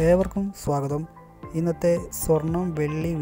ഏവർക്കും സ്വാഗതം. ഇന്നത്തെ സ്വർണം വെള്ളി